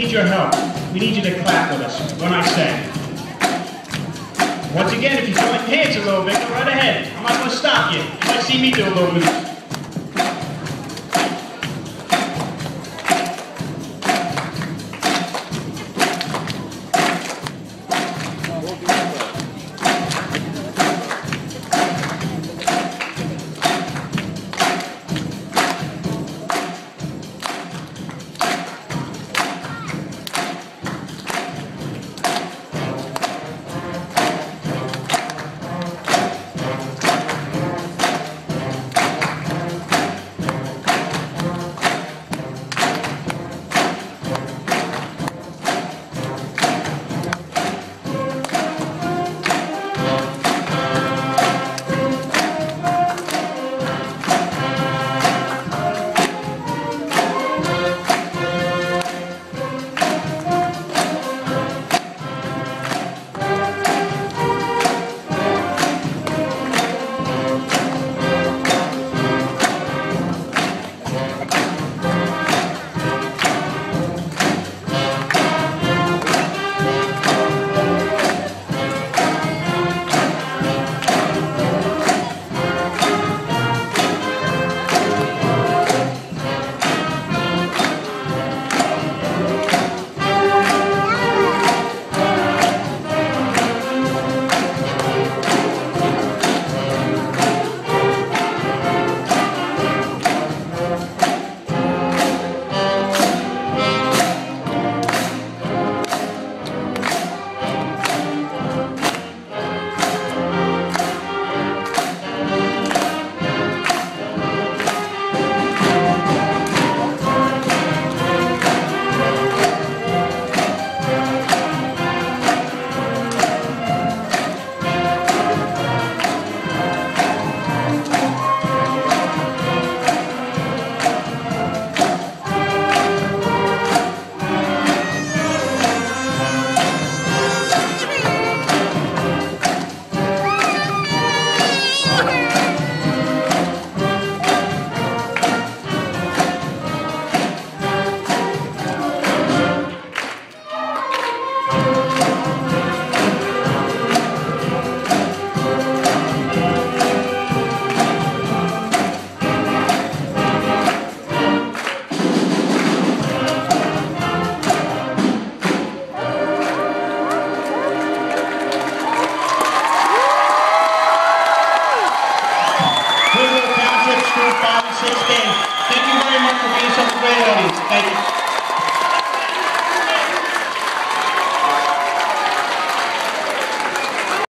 need your help. We need you to clap with us when I say. Once again, if you feel like dance a little bit, go right ahead. I'm not going to stop you. You might see me do a little. Thank you very much for being so great, ladies. Thank you.